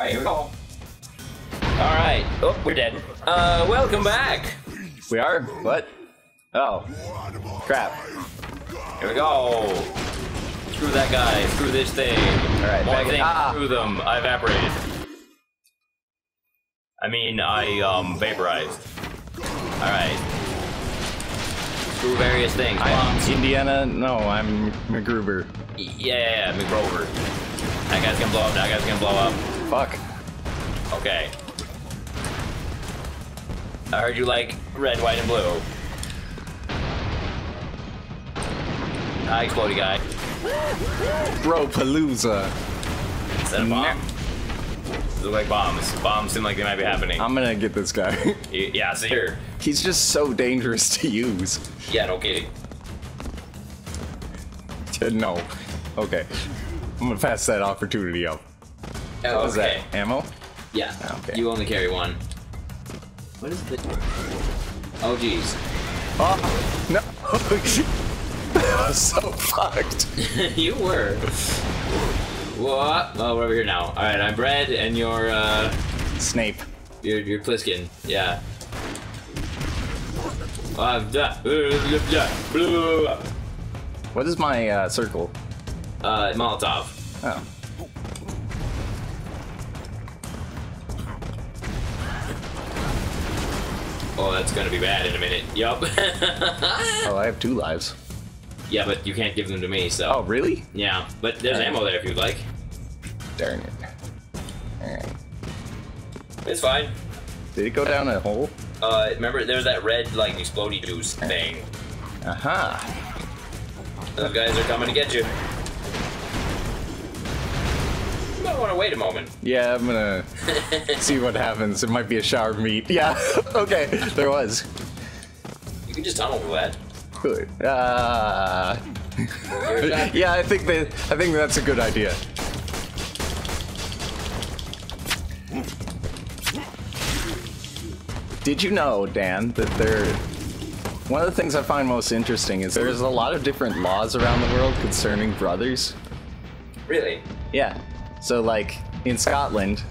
Alright, here we go. Alright. Oh, we're dead. Uh, welcome back. We are? What? Oh. Crap. Here we go. Screw that guy. Screw this thing. Alright, More things. ah. Screw them. I evaporated. I mean, I, um, vaporized. Alright. Screw various things. I'm. Indiana. No, I'm McGruber. Yeah, yeah, yeah, McGrover. That guy's gonna blow up. That guy's gonna blow up. Fuck. Okay. I heard you like red, white, and blue. Hi, explodey guy. Bro Palooza. Set a bomb. These look like bombs. Bombs seem like they might be happening. I'm gonna get this guy. Yeah, so here. He's just so dangerous to use. Yeah, no kidding. No. Okay. I'm gonna pass that opportunity up. Oh, What okay. that? Ammo? Yeah. Okay. You only carry one. What is the? Oh, jeez. Oh no! I was so fucked. you were. What? Oh, we're over here now. All right, I'm Bread, and you're uh, Snake. you're, you're Plissken. Yeah. What is my uh, circle? uh, Molotov. Oh. Oh, that's gonna be bad in a minute. Yup. Oh, I have two lives. yeah, but you can't give them to me, so. Oh, really? Yeah, but there's Alright. ammo there if you'd like. Darn it. Alright. It's fine. Did it go down a hole? Uh, remember, there's that red, like, explodey juice thing. Aha. Uh -huh. Those guys are coming to get you. Want to wait a moment. Yeah, I'm gonna see what happens. It might be a shower of meat. Yeah. okay. There was. You can just tunnel through that. Good. Uh, You're a shot. yeah, I think that I think that's a good idea. Did you know, Dan, that there one of the things I find most interesting is there's a lot of different laws around the world concerning brothers. Really? Yeah. So like in Scotland,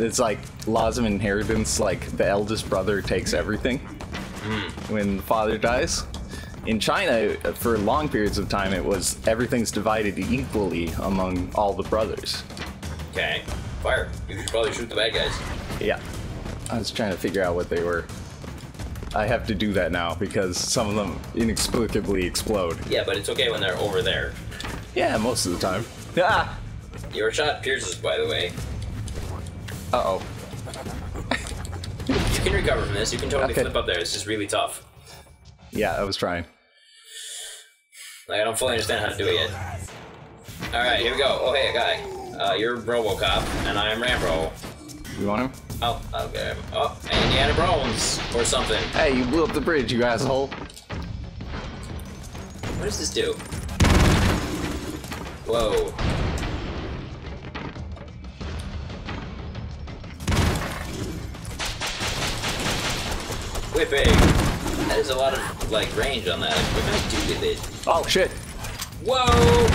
it's like laws of inheritance. Like the eldest brother takes everything when the father dies. In China, for long periods of time, it was everything's divided equally among all the brothers. Okay. Fire. You should probably shoot the bad guys. Yeah. I was trying to figure out what they were. I have to do that now because some of them inexplicably explode. Yeah, but it's okay when they're over there. Yeah, most of the time. Ah! Your shot pierces, by the way. Uh oh. You can recover from this. You can totally Okay. flip up there. It's just really tough. Yeah, I was trying. Like, I don't fully understand how to do it yet. Alright, here we go. Oh, hey, a guy. Uh, you're Robocop, and I am Rambo. You want him? Oh, okay. Oh, Indiana Brones, or something. Hey, you blew up the bridge, you asshole. What does this do? Whoa. Whipping. That is a lot of like range on that. What can I do with it? Oh shit. Whoa!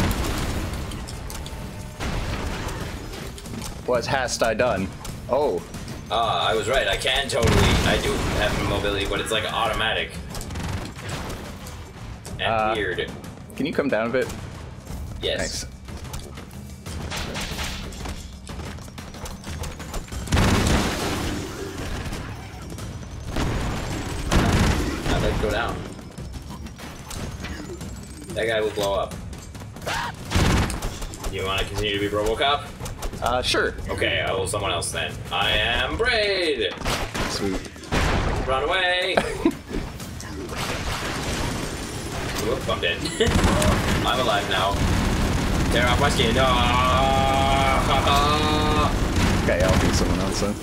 What hast I done? Oh, Ah, I was right. I can totally. I do have mobility, but it's like automatic. And Uh, weird. can you come down a bit? Yes. Thanks. Go down. That guy will blow up. You want to continue to be RoboCop? Uh, sure. Okay, I will someone else then. I am Brade. Sweet. Run away. Whoop, I'm dead. I'm alive now. Tear off my skin. Ah! Okay, I'll do someone else then.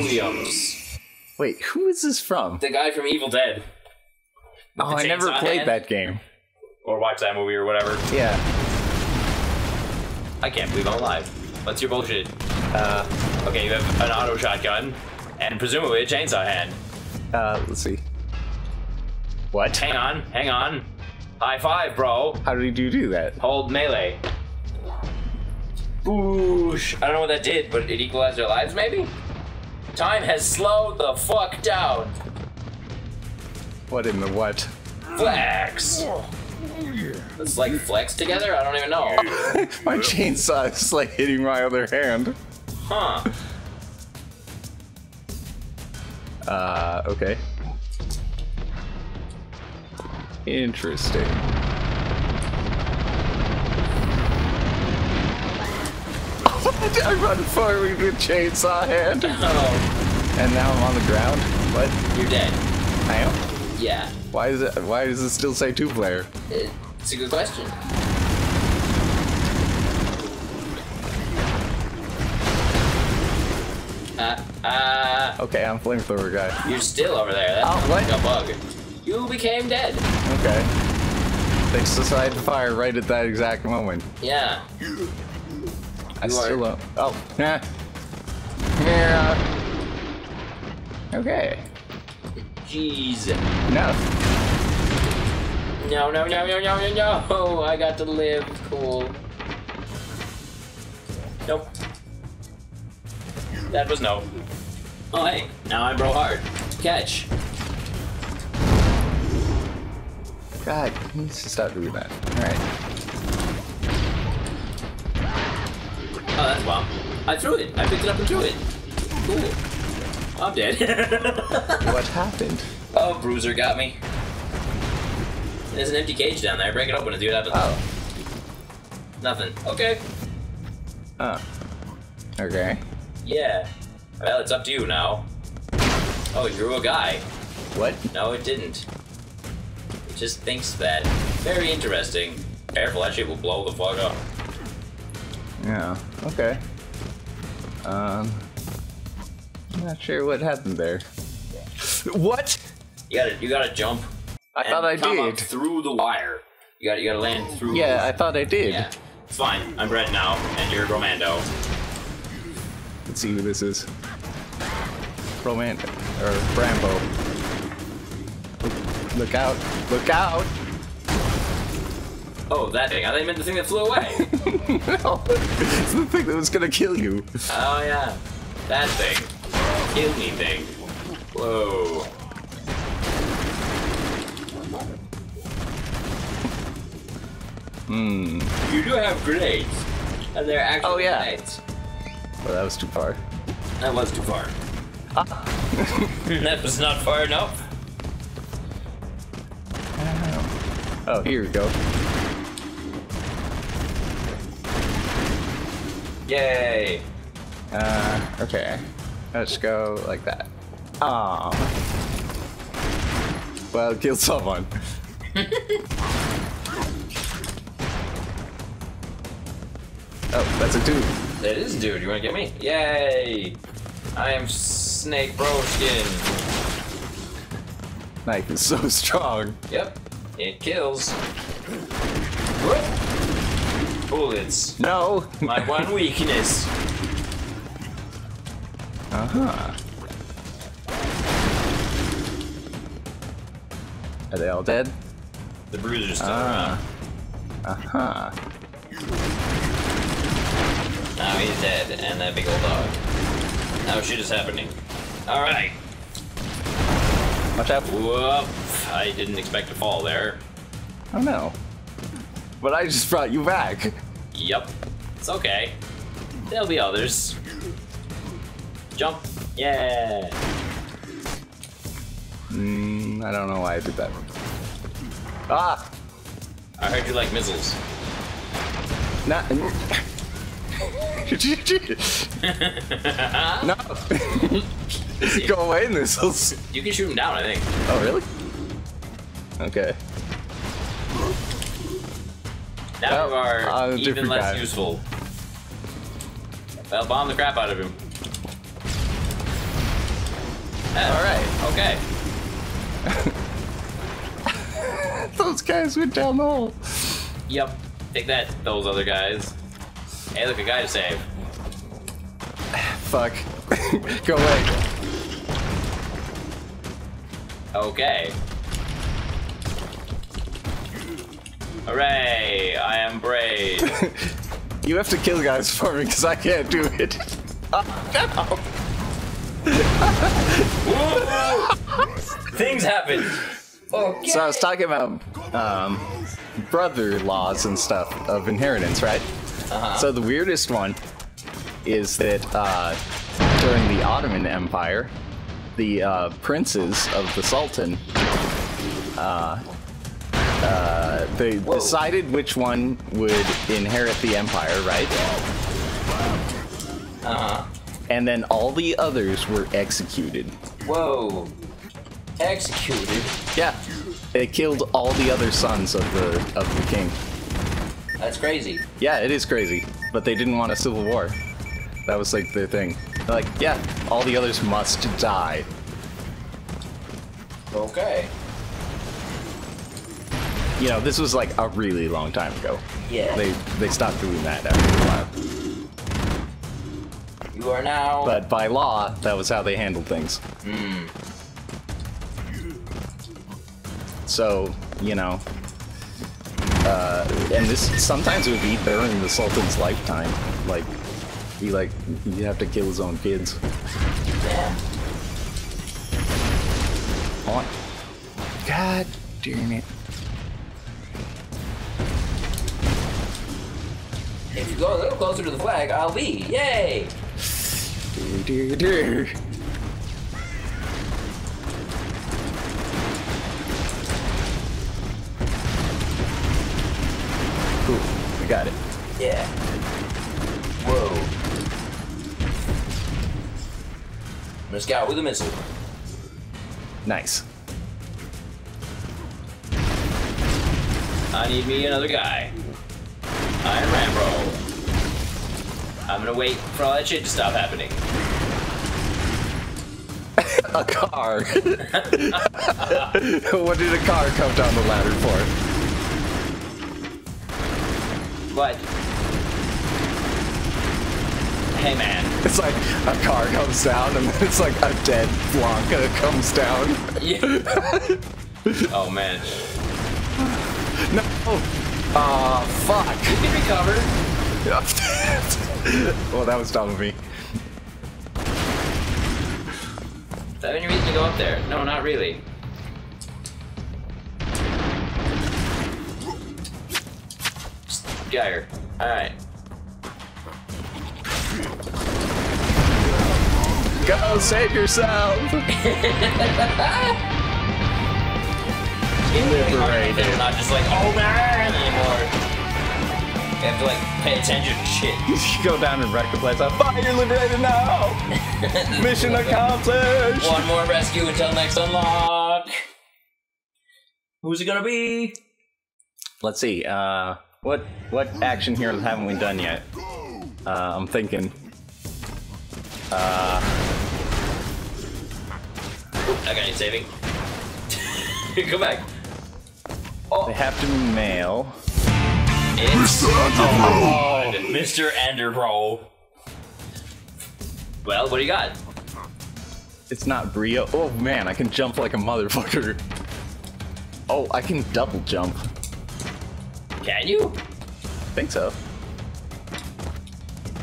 Williams. Wait, who is this from? The guy from Evil Dead. Oh, I never played hand? that game. Or watched that movie or whatever. Yeah. I can't believe I'm alive. What's your bullshit? Uh, Okay, you have an auto shotgun and presumably a chainsaw hand. uh, let's see. What? Hang on, hang on. High five, bro. How did you do that? Hold melee. Boosh. I don't know what that did, but it equalized their lives, maybe? Time has slowed the fuck down. What in the what? Flex. Let's like flex together? I don't even know. my chainsaw is like hitting my other hand. Huh. Uh, okay. Interesting. I run forward with chainsaw hand, Oh, and now I'm on the ground. What? you're dead. I am? Yeah. Why is it? Why does it still say two player? It's a good question. Uh, uh, Okay, I'm flamethrower guy. you're still over there. That's Oh, what? like a bug. You became dead. Okay. They decided to fire right at that exact moment. Yeah. I You are- still don't. Oh, yeah. Yeah. Okay. Jeez. No. No, no, no, no, no, no, no. I got to live. Cool. Nope. That was no. Oh, hey. Now I'm bro hard. Catch. God, he needs to stop doing that. Alright. Oh, that's bomb. I threw it. I picked it up and threw it. Cool. I'm dead. What happened? oh, Bruiser got me. There's an empty cage down there. Break it open and see what happens. Oh. Nothing. Okay. Oh. Okay. Yeah. Well, it's up to you now. Oh, it drew a guy. What? No, it didn't. It just thinks that. Very interesting. Careful, that shit will blow the fuck up. Yeah. Okay. Um. I'm not sure what happened there. What? You gotta, you gotta jump. I thought I come up did. through the wire. You gotta, you gotta land through. Yeah, I thought I did. Yeah. It's fine. I'm Brett now, and you're Romando. Let's see who this is. Romantic. Or Brambo. Look out. Look out! Oh, that thing. I thought you meant the thing that flew away. no, it's the thing that was gonna kill you. oh yeah, that thing. Kill me thing. Whoa. Hmm. You do have grenades, and they're actually Oh, yeah. grenades. Well, that was too far. That was too far. Ah. that was not far enough. Oh, here we go. Yay. Uh, okay. Let's go like that. Ah. Well, kill someone. oh, that's a dude. That is a dude. You wanna get me? Yay. I am Snake Broskin. Knife is so strong. Yep. It kills. Whoop. Bullets. No. My one weakness. Uh huh. Are they all dead? The bruiser's still Ah. Uh huh. around. Now he's dead, and that big old dog. Now shit is happening. Alright. Watch out. Whoop. I didn't expect to fall there. Oh no. But I just brought you back. Yup. It's okay. There'll be others. Jump. Yeah. Mm, I don't know why I did that. Ah! I heard you like missiles. Not. no! Go away, missiles! You can shoot him down, I think. Oh, really? Okay. Now you are uh, even less guy. useful. Well, bomb the crap out of him. Alright. Okay. Those guys went down the hole. Yep. Take that, those other guys. Hey, look, a guy to save. Fuck. Go away. Okay. Hooray! I am brave. You have to kill guys for me because I can't do it. Things happen. Okay. So I was talking about um, brother laws and stuff of inheritance, right? So the weirdest one is that uh, during the Ottoman Empire, the uh, princes of the Sultan, uh, they decided which one would inherit the empire, right? Uh-huh. And then all the others were executed. Whoa. Executed. Yeah, they killed all the other sons of the of the king. That's crazy. Yeah, it is crazy, but they didn't want a civil war. That was like their thing. They're like, yeah, all the others must die. Okay. You know, this was like a really long time ago. Yeah. They they stopped doing that after a while. You are now. But by law, that was how they handled things. So, you know, uh, and this sometimes it would be during the Sultan's lifetime. Like, he like you have to kill his own kids. Yeah. On. God damn it. Go a little closer to the flag, I'll be. Yay! Do, do, do. Cool. We got it. Yeah. Whoa. I'm gonna scout with a missile. Nice. I need me another guy. I'm Rambo. I'm gonna wait for all that shit to stop happening. A car. what did a car come down the ladder for? What? hey man, It's like a car comes down and then it's like a dead Blanca comes down. yeah. oh man, No. Ah, fuck. you can recover. well, that was dumb of me. Do I have any reason to go up there? No, not really. Just Gyre. Alright. Go save yourself. Liberated. It's not just like, oh man, anymore. You have to like pay attention to shit. You go down and wreck the place. I'm fire liberated now. Mission accomplished. One more rescue until next unlock. Who's it gonna be? Let's see. Uh, what what action heroes haven't we done yet? Uh, I'm thinking. Uh, Okay, saving. Come back. Oh. they have to be male. It's oh, Mr. Anderbro. Well, what do you got? It's not Brio. Oh man, I can jump like a motherfucker. Oh, I can double jump. Can you? think so.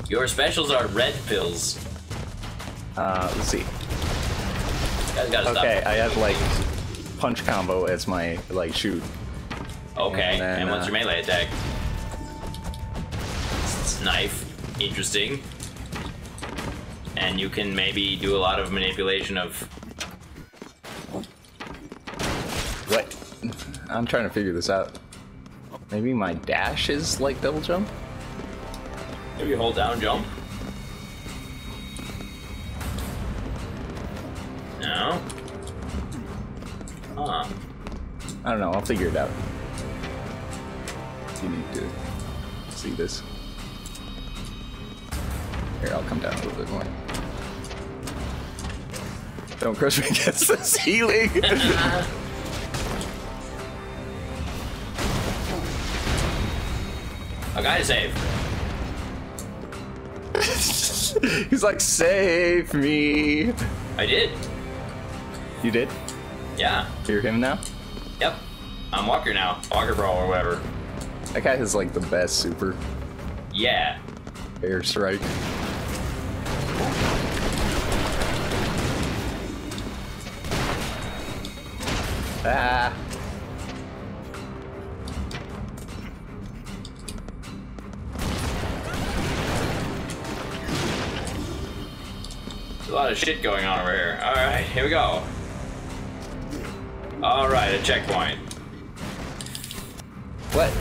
Your specials are red pills. Uh, let's see. Guys gotta Okay, stop. I have like punch combo as my like shoot. Okay, and then, and what's uh, your melee attack? Knife. Interesting. And you can maybe do a lot of manipulation of. What? I'm trying to figure this out. Maybe my dash is like double jump? Maybe hold down jump. No. Huh. I don't know, I'll figure it out. You need to see this. Here, I'll come down a little bit more. Don't crush me against the ceiling! I gotta save. He's like, save me! I did. You did? Yeah. You're him now? Yep. I'm Walker now. Walker Bro or whatever. That guy has like the best super. Yeah. Airstrike. Ah. There's a lot of shit going on over here. Alright, here we go. Alright, a checkpoint. What?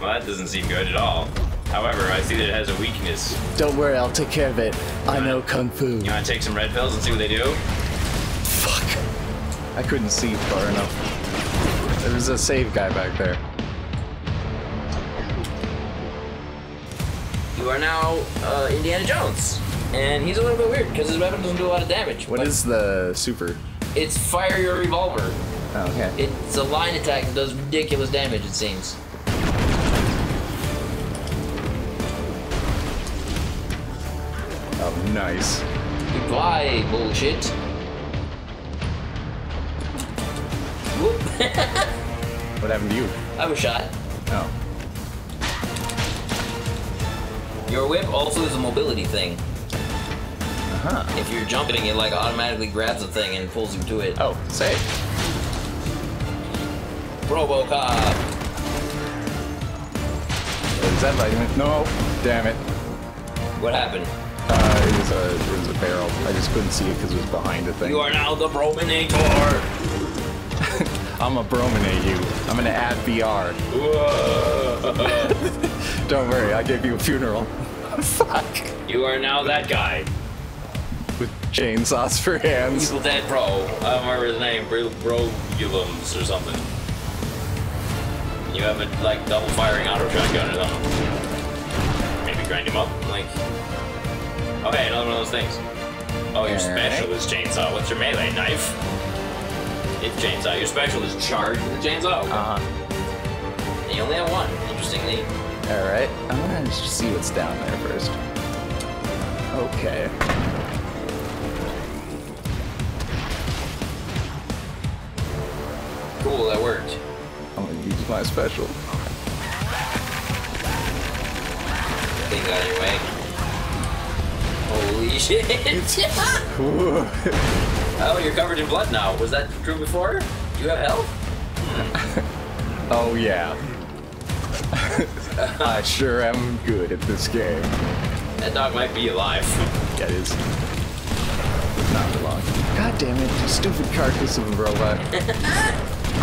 Well, that doesn't seem good at all. However, I see that it has a weakness. Don't worry, I'll take care of it. I know kung fu. You want to take some red pills and see what they do? I couldn't see far enough. There was a save guy back there. You are now uh, Indiana Jones. And he's a little bit weird because his weapon doesn't do a lot of damage. What is the super? It's fire your revolver. Oh, okay. It's a line attack that does ridiculous damage, it seems. Oh, nice. Goodbye, bullshit. What happened to you? I was shot. Oh. Your whip also is a mobility thing. Uh-huh. If you're jumping, it like automatically grabs the thing and pulls you to it. Oh, save. Robocop. Is that vitamin? No. Damn it. What happened? Uh, it was a it was a barrel. I just couldn't see it because it was behind a thing. You are now the Brominator. I'm a brominate you. I'm gonna add VR. Don't worry, I gave you a funeral. Fuck. you are now that guy. With chainsaws for hands. Evil Dead Bro. I don't remember his name. Bro Brogulums or something. You have a like double firing auto shotgun or something. Maybe grind him up. Like. Okay, another one of those things. Oh, your Alright. special is chainsaw. What's your melee knife? It's chainsaw. Your special is charge with a chainsaw. Uh huh. And you only have one. Interestingly. All right. I'm gonna just see what's down there first. Okay. Cool, that worked. I'm gonna use my special. Things out of your way. Holy shit! Oh, you're covered in blood now. Was that true before? Do you have health? oh yeah. I sure am good at this game. That dog might be alive. Yeah, it is. Not for long. God damn it, stupid carcass of a robot.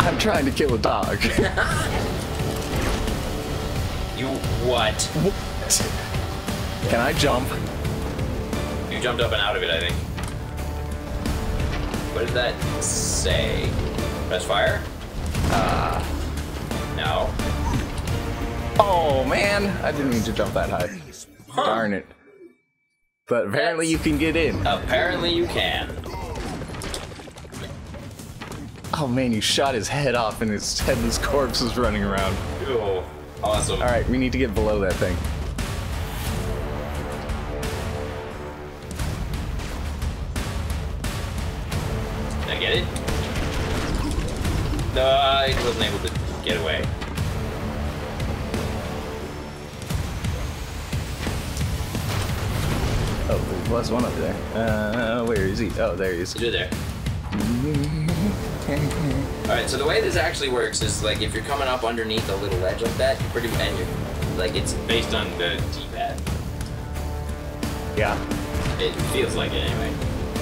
I'm trying to kill a dog. You what? Can I jump? You jumped up and out of it, I think. What did that say? Press fire? Uh, No. oh man, I didn't mean to jump that high. Huh. Darn it. But apparently you can get in. Apparently you can. Oh man, you shot his head off and his headless corpse is running around. Cool. Awesome. Alright, we need to get below that thing. No, I wasn't able to get away. Oh, there was one up there. Uh, where is he? Oh, there he is. You're there. Alright, so the way this actually works is like if you're coming up underneath a little ledge like that, you're pretty and you're like it's based on the D-pad. Yeah. It feels like it anyway.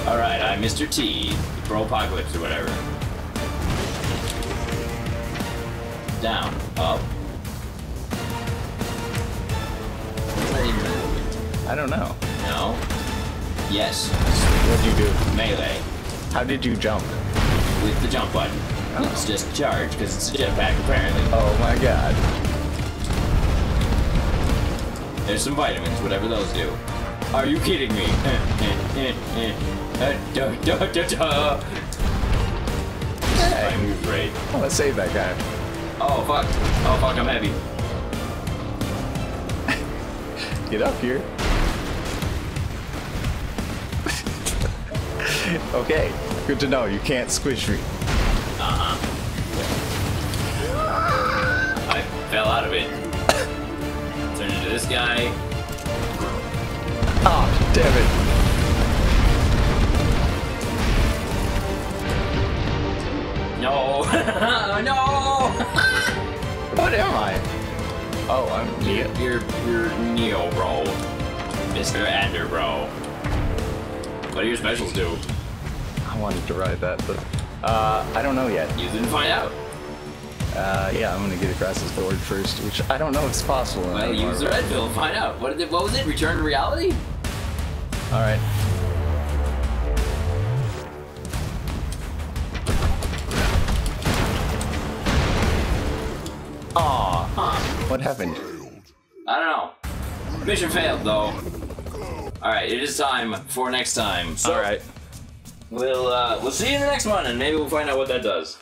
Alright, I'm Mr. T, Pro Apocalypse or whatever. Down, up. Not even movement. I don't know. No. Yes. What'd you do? Melee. How did you jump? With the jump button. Oh. It's just charge, because it's a jetpack apparently. Oh my god. There's some vitamins, whatever those do. Are you kidding me? Duh, duh, duh, duh. I move great. I want to save that guy. Oh fuck. Oh fuck, I'm heavy. Get up here. okay, good to know. You can't squish me. Uh-huh. I fell out of it. Turn into this guy. Oh, damn it. No, no. What am I? Oh, I'm Neo. You're you're Neo, bro. Mr. Ender, bro. What do your specials do? I wanted to ride that, but uh, I don't know yet. You didn't find out. Uh, yeah, I'm gonna get across this board first, which I don't know if it's possible. Well, use the red pill and find out. What, did it, what was it? Return to reality? All what happened? I don't know. Mission failed, though. Alright, it is time for next time. So All right. we'll uh, we'll see you in the next one, and maybe we'll find out what that does.